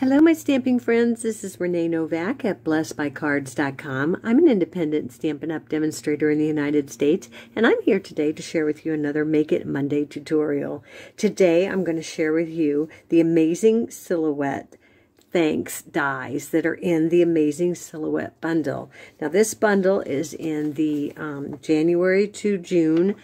Hello, my stamping friends. This is Renae Novak at blessedbycards.com. I'm an independent Stampin' Up! demonstrator in the United States, and I'm here today to share with you another Make It Monday tutorial. Today, I'm going to share with you the amazing silhouette thanks dies that are in the Amazing Silhouette bundle. Now, this bundle is in the um, January to June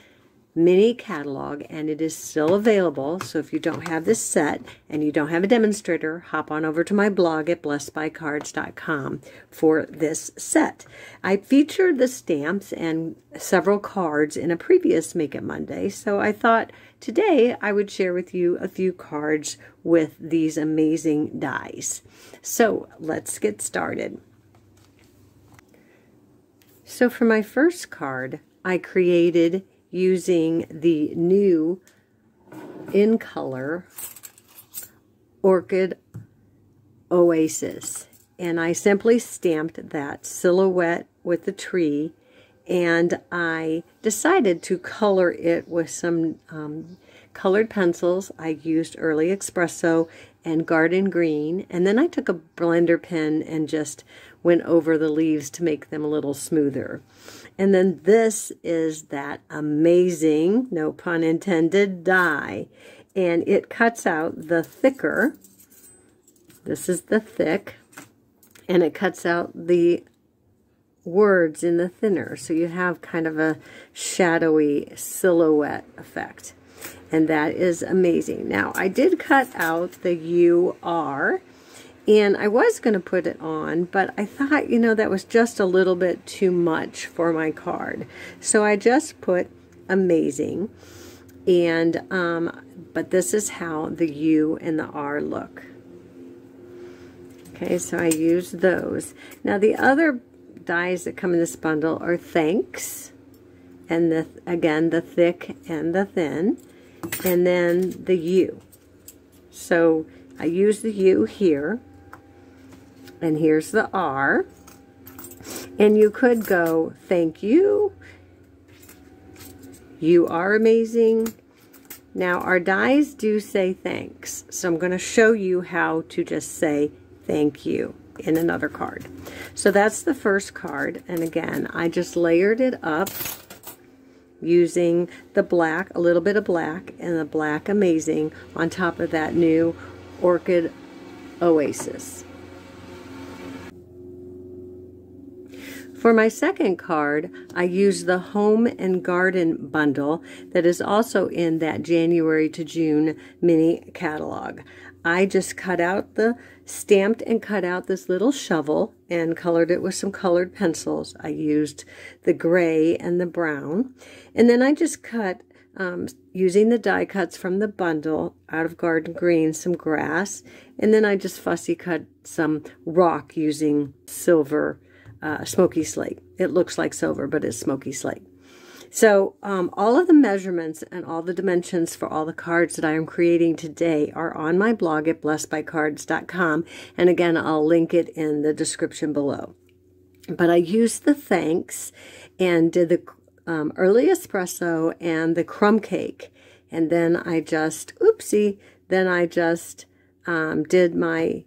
mini catalog and it is still available. So if you don't have this set and you don't have a demonstrator, hop on over to my blog at blessedbycards.com for this set. I featured the stamps and several cards in a previous Make It Monday, so I thought today I would share with you a few cards with these amazing dies. So let's get started. So for my first card, I created using the new in color Orchid Oasis. And I simply stamped that silhouette with the tree and I decided to color it with some um, colored pencils. I used Early Espresso and Garden Green. And then I took a blender pen and just went over the leaves to make them a little smoother. And then this is that amazing, no pun intended, die. And it cuts out the thicker, this is the thick, and it cuts out the words in the thinner. So you have kind of a shadowy silhouette effect. And that is amazing. Now, I did cut out the UR and I was going to put it on, but I thought, you know, that was just a little bit too much for my card. So I just put amazing. And, um, but this is how the U and the R look. Okay, so I use those. Now the other dies that come in this bundle are thanks. And the again, the thick and the thin. And then the U. So I use the U here and here's the R. And you could go, thank you. You are amazing. Now, our dies do say thanks. So I'm going to show you how to just say thank you in another card. So that's the first card. And again, I just layered it up using the black, a little bit of black, and the black amazing on top of that new Orchid Oasis. For my second card, I used the Home and Garden bundle that is also in that January to June mini catalog. I just cut out the, stamped and cut out this little shovel and colored it with some colored pencils. I used the gray and the brown. And then I just cut, um, using the die cuts from the bundle out of Garden Green, some grass. And then I just fussy cut some rock using silver uh, smoky slate. It looks like silver, but it's smoky slate. So um, all of the measurements and all the dimensions for all the cards that I am creating today are on my blog at blessedbycards.com. And again, I'll link it in the description below. But I used the thanks and did the um, early espresso and the crumb cake. And then I just, oopsie, then I just um, did my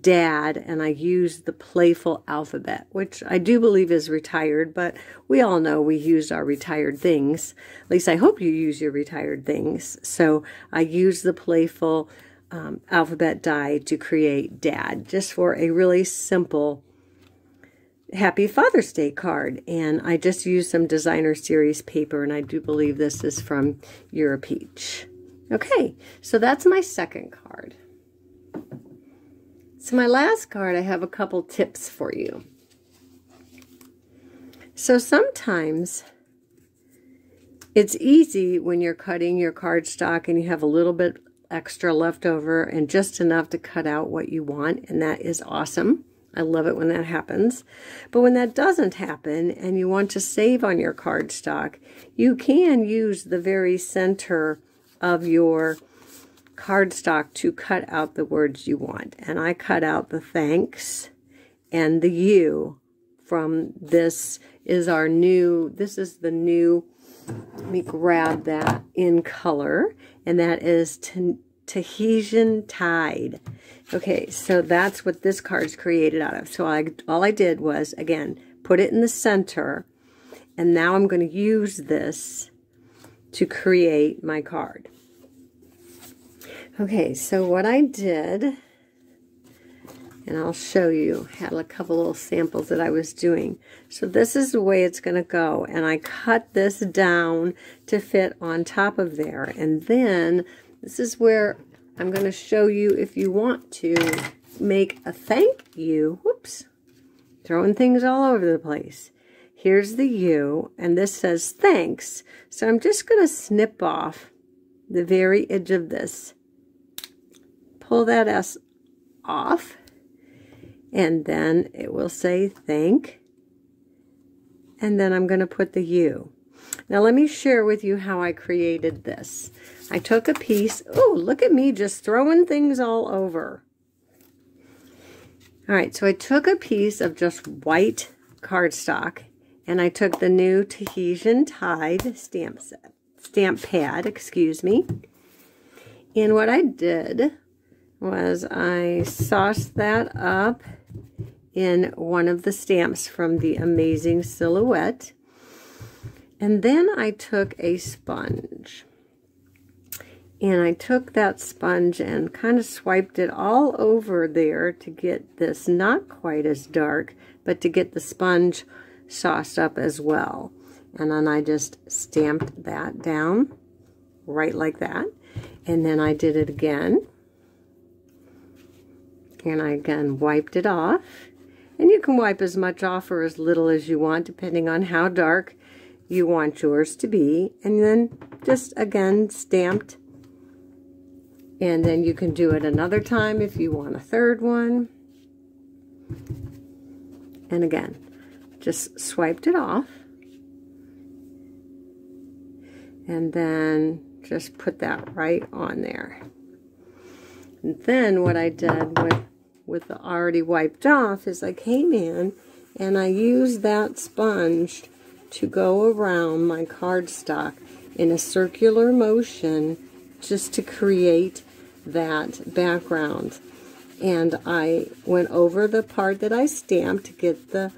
dad and I used the playful alphabet, which I do believe is retired, but we all know we use our retired things. At least I hope you use your retired things. So I use the playful um, alphabet die to create dad, just for a really simple Happy Father's Day card. And I just used some designer series paper, and I do believe this is from You're a Peach. Okay, so that's my second card. So my last card, I have a couple tips for you. So sometimes it's easy when you're cutting your cardstock and you have a little bit extra left over and just enough to cut out what you want, and that is awesome. I love it when that happens. But when that doesn't happen and you want to save on your cardstock, you can use the very center of your cardstock to cut out the words you want. And I cut out the thanks and the you from this is our new, this is the new, let me grab that in color, and that is Tahitian Tide. Okay, so that's what this card's created out of. So I, all I did was, again, put it in the center. And now I'm going to use this to create my card. Okay, so what I did, and I'll show you, had a couple little samples that I was doing. So this is the way it's going to go, and I cut this down to fit on top of there. And then this is where I'm going to show you if you want to make a thank you. Whoops, throwing things all over the place. Here's the U, and this says thanks. So I'm just going to snip off the very edge of this. Pull that S off, and then it will say think, and then I'm going to put the U. Now let me share with you how I created this. I took a piece, oh, look at me just throwing things all over. All right, so I took a piece of just white cardstock and I took the new Tahitian Tide stamp set, stamp pad, excuse me. And what I did was I sauced that up in one of the stamps from the Amazing Silhouette. And then I took a sponge. And I took that sponge and kind of swiped it all over there to get this not quite as dark, but to get the sponge sauced up as well. And then I just stamped that down right like that. And then I did it again. And I again wiped it off. And you can wipe as much off or as little as you want, depending on how dark you want yours to be. And then just again stamped. And then you can do it another time if you want a third one. And again, just swiped it off. And then just put that right on there. And then what I did with, with the already wiped off is I came in and I used that sponge to go around my cardstock in a circular motion just to create that background. And I went over the part that I stamped to get the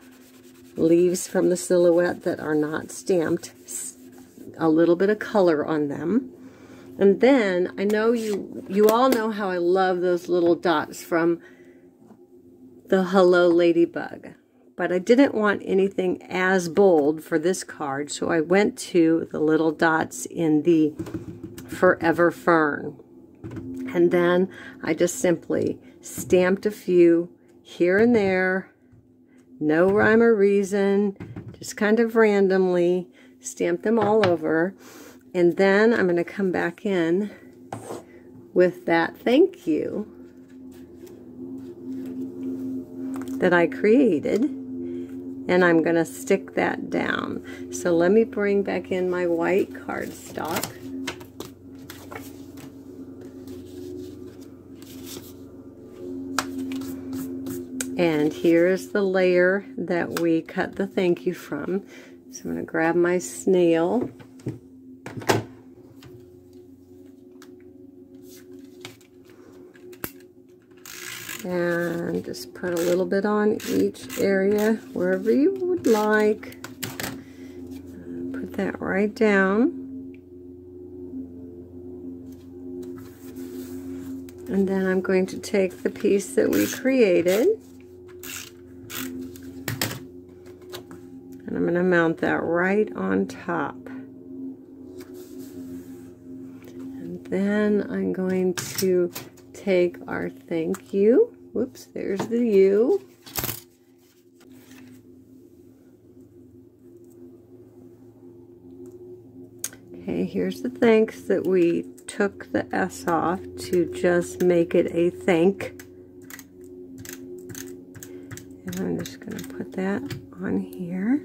leaves from the silhouette that are not stamped, a little bit of color on them. And then I know you you all know how I love those little dots from the Hello Ladybug. But I didn't want anything as bold for this card, so I went to the little dots in the Forever Fern. And then I just simply stamped a few here and there no rhyme or reason, just kind of randomly stamp them all over. And then I'm going to come back in with that thank you that I created. And I'm going to stick that down. So let me bring back in my white cardstock. And here's the layer that we cut the thank you from. So I'm going to grab my snail. And just put a little bit on each area, wherever you would like. Put that right down. And then I'm going to take the piece that we created and I'm going to mount that right on top. And then I'm going to take our thank you. Whoops, there's the U. Okay, here's the thanks that we took the S off to just make it a thank. And I'm just going to put that on here.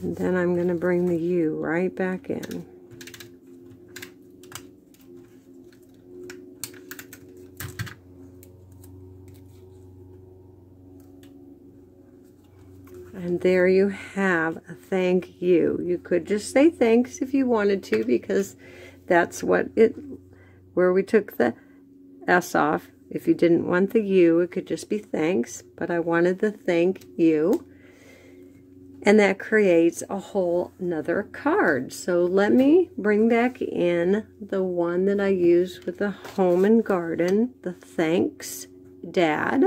And then I'm going to bring the U right back in. And there you have a thank you. You could just say thanks if you wanted to because that's what it, where we took the S off. If you didn't want the U, it could just be thanks, but I wanted the thank you. And that creates a whole nother card. So let me bring back in the one that I used with the home and garden, the thanks dad.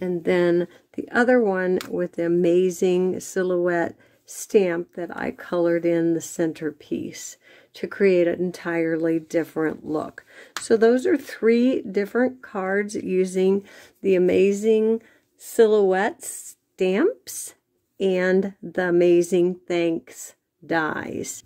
And then the other one with the amazing silhouette stamp that I colored in the centerpiece to create an entirely different look. So those are three different cards using the amazing silhouette stamps and the amazing thanks dies.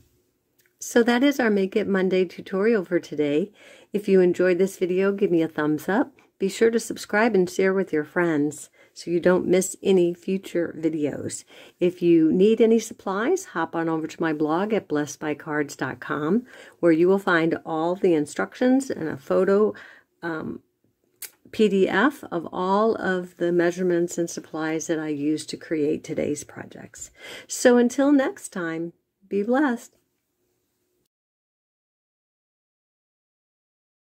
So that is our Make It Monday tutorial for today. If you enjoyed this video, give me a thumbs up. Be sure to subscribe and share with your friends so you don't miss any future videos. If you need any supplies, hop on over to my blog at blessedbycards.com where you will find all the instructions and a photo um, PDF of all of the measurements and supplies that I used to create today's projects. So until next time, be blessed.